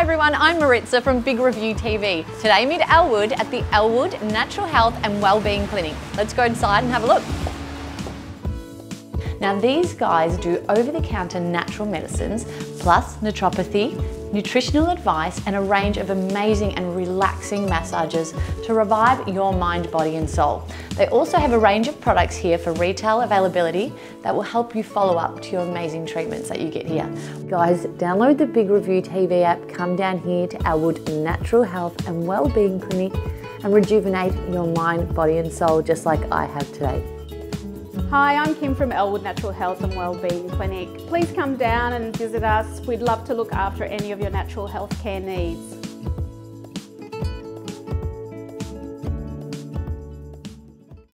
everyone, I'm Maritza from Big Review TV. Today meet Elwood at the Elwood Natural Health and Wellbeing Clinic. Let's go inside and have a look. Now these guys do over-the-counter natural medicines, plus naturopathy, nutritional advice and a range of amazing and relaxing massages to revive your mind, body and soul. They also have a range of products here for retail availability that will help you follow up to your amazing treatments that you get here. Guys, download the Big Review TV app, come down here to Elwood Natural Health and Wellbeing Clinic and rejuvenate your mind, body and soul just like I have today. Hi, I'm Kim from Elwood Natural Health and Wellbeing Clinic. Please come down and visit us. We'd love to look after any of your natural health care needs.